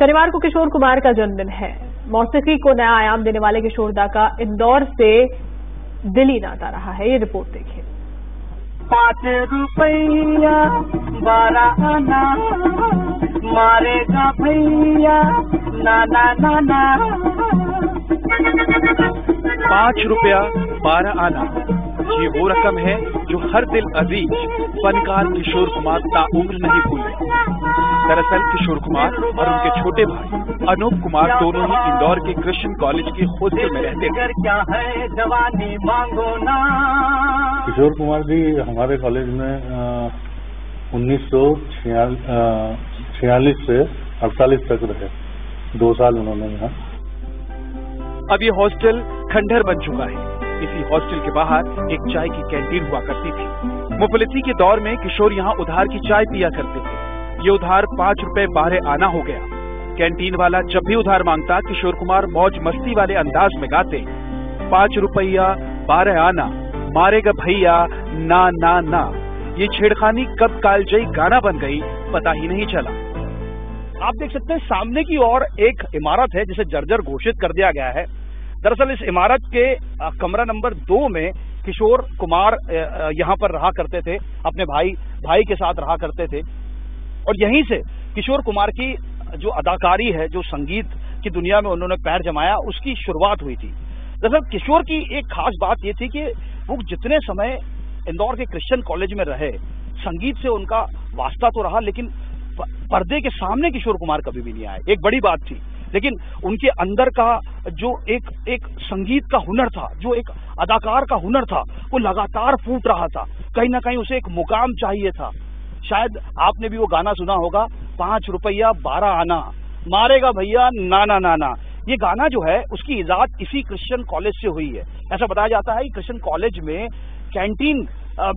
शनिवार को किशोर कुमार का जन्मदिन है। मौसीकी को नया आयाम देने वाले किशोरदा का इंदौर से दिल्ली नाता रहा है। ये रिपोर्ट देखिए। पाँच रुपया बारह आना मारेगा भैया नाना नाना। पाँच रुपया बारह आना ये वो रकम है जो हर दिल अज़ीज़ फनकार किशोर कुमार ताउम्र नहीं भूले। दरअसल किशोर कुमार और उनके छोटे भाई अनूप कुमार दोनों ही इंदौर के कृष्ण कॉलेज के हॉस्टल में रहते थे क्या है जवानी मांगो ना। किशोर कुमार जी हमारे कॉलेज में उन्नीस सौ छियालीस से अड़तालीस तक रहे। दो साल उन्होंने यहाँ। अब ये हॉस्टल खंडहर बन चुका है। इसी हॉस्टल के बाहर एक चाय की कैंटीन हुआ करती थी। मुफलिसी के दौर में किशोर यहाँ उधार की चाय पिया करते थे। ये उधार पाँच रुपए बारह आना हो गया। कैंटीन वाला जब भी उधार माँगता, किशोर कुमार मौज मस्ती वाले अंदाज में गाते। पाँच रुपया बारह आना, मारेगा भैया, ना ना ना। ये छेड़खानी कब कालजयी गाना बन गई, पता ही नहीं चला। आप देख सकते हैं, सामने की ओर एक इमारत है, जिसे जर्जर घोषित कर दिया गया है। दरअसल इस इमारत के कमरा नंबर दो में किशोर कुमार यहाँ पर रहा करते थे, अपने भाई भाई के साथ रहा करते थे। और यहीं से किशोर कुमार की जो अदाकारी है, जो संगीत की दुनिया में उन्होंने पैर जमाया, उसकी शुरुआत हुई थी। दरअसल किशोर की एक खास बात ये थी कि वो जितने समय इंदौर के क्रिश्चियन कॉलेज में रहे, संगीत से उनका वास्ता तो रहा, लेकिन पर्दे के सामने किशोर कुमार कभी भी नहीं आए। एक बड़ी बात थी। लेकिन उनके अंदर का जो एक एक संगीत का हुनर था, जो एक अदाकार का हुनर था, वो लगातार फूट रहा था। कहीं ना कहीं उसे एक मुकाम चाहिए था। शायद आपने भी वो गाना सुना होगा, पाँच रुपया बारह आना। मारेगा भैया, नाना नाना। ये गाना जो है, उसकी इजाद इसी क्रिश्चियन कॉलेज से हुई है। ऐसा बताया जाता है कि क्रिश्चियन कॉलेज में कैंटीन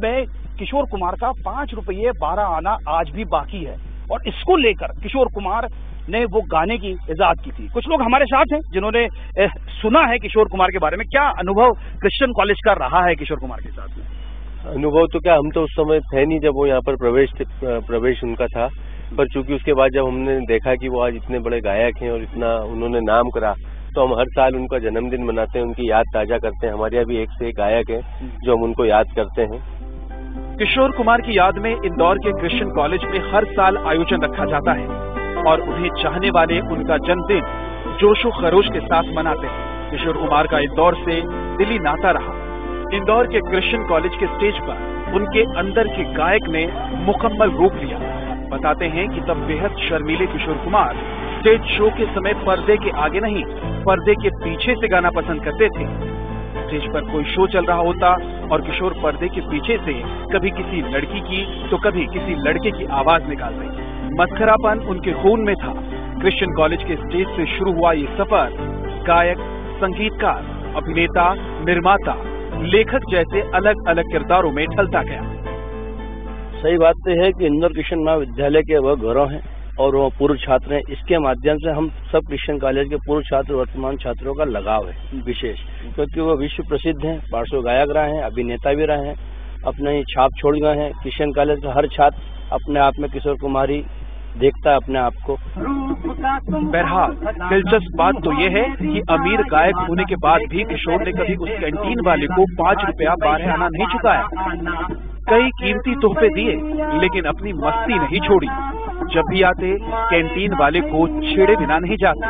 में किशोर कुमार का पाँच रुपये बारह आना आज भी बाकी है। और इसको लेकर किशोर कुमार ने वो गाने की इजाद की थी। कुछ लोग हमारे साथ हैं, जिन्होंने सुना है किशोर कुमार के बारे में। क्या अनुभव क्रिश्चियन कॉलेज का रहा है किशोर कुमार के साथ में? अनुभव तो क्या, हम तो उस समय थे नहीं जब वो यहाँ पर प्रवेश प्रवेश उनका था। पर चूँकि उसके बाद जब हमने देखा कि वो आज इतने बड़े गायक हैं और इतना उन्होंने नाम करा तो हम हर साल उनका जन्मदिन मनाते हैं, उनकी याद ताज़ा करते हैं। हमारे यहाँ भी एक से एक गायक है जो हम उनको याद करते हैं। किशोर कुमार की याद में इंदौर के क्रिश्चियन कॉलेज में हर साल आयोजन रखा जाता है और उन्हें चाहने वाले उनका जन्मदिन जोशो खरोश के साथ मनाते हैं। किशोर कुमार का इंदौर से दिल्ली नाता रहा। इंदौर के क्रिश्चियन कॉलेज के स्टेज पर उनके अंदर के गायक ने मुकम्मल रूप लिया। बताते हैं कि तब बेहद शर्मीले किशोर कुमार स्टेज शो के समय पर्दे के आगे नहीं, पर्दे के पीछे से गाना पसंद करते थे। स्टेज पर कोई शो चल रहा होता और किशोर पर्दे के पीछे से कभी किसी लड़की की तो कभी किसी लड़के की आवाज़ निकाल रही मस्खरापन उनके खून में था। क्रिश्चियन कॉलेज के स्टेज से शुरू हुआ ये सफ़र। गायक, संगीतकार, अभिनेता, निर्माता लेखक जैसे अलग अलग किरदारों में ढलता गया। सही बात तो है कि इंदौर कृष्ण महाविद्यालय के वह गौरव हैं और वो पूर्व छात्र हैं। इसके माध्यम से हम सब क्रिश्चियन कॉलेज के पूर्व छात्र, वर्तमान छात्रों का लगाव है, विशेष। क्योंकि वो विश्व प्रसिद्ध हैं, पार्श्व गायक रहे हैं, अभिनेता भी रहे हैं, अपने छाप छोड़ गए हैं। क्रिश्चियन कॉलेज का हर छात्र अपने आप में किशोर कुमारी देखता है अपने आप को। बहरहाल, दिलचस्प बात तो ये है कि अमीर गायक होने के बाद भी किशोर ने कभी उस कैंटीन वाले को पाँच रुपया बारह आना नहीं चुकाया। कई कीमती तोहफे दिए, लेकिन अपनी मस्ती नहीं छोड़ी। जब भी आते, कैंटीन वाले को छेड़े बिना नहीं जाते।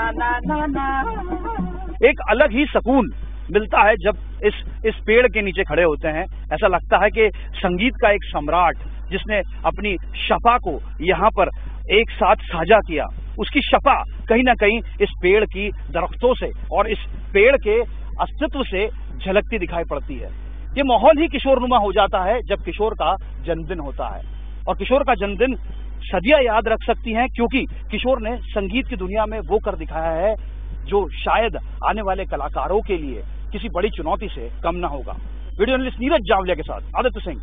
एक अलग ही सकून मिलता है जब इस इस पेड़ के नीचे खड़े होते हैं। ऐसा लगता है कि संगीत का एक सम्राट, जिसने अपनी शफा को यहाँ पर एक साथ साझा किया। उसकी शफा कहीं ना कहीं इस पेड़ की दरख्तों से और इस पेड़ के अस्तित्व से झलकती दिखाई पड़ती है। ये माहौल ही किशोर नुमा हो जाता है जब किशोर का जन्मदिन होता है। और किशोर का जन्मदिन सदिया याद रख सकती हैं क्योंकि किशोर ने संगीत की दुनिया में वो कर दिखाया है जो शायद आने वाले कलाकारों के लिए किसी बड़ी चुनौती से कम ना होगा। वीडियो जर्नलिस्ट नीरज जावलिया के साथ आदित्य सिंह।